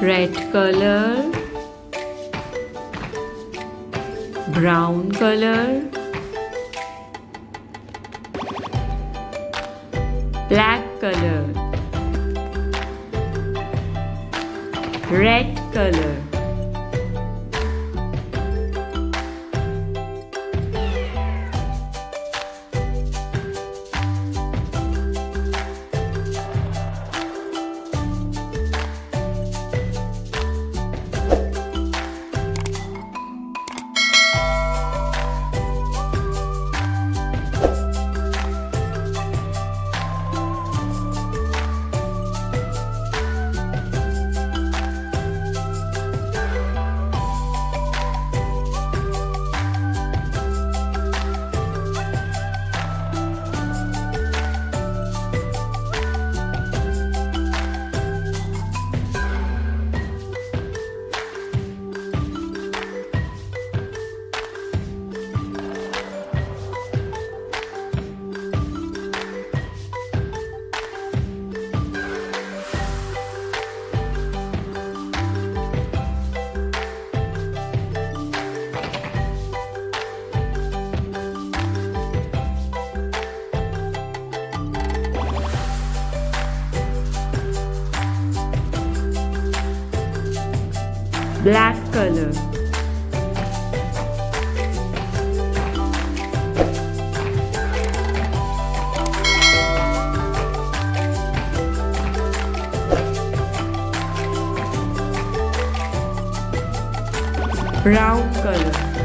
red color brown color black color red color black color. Brown color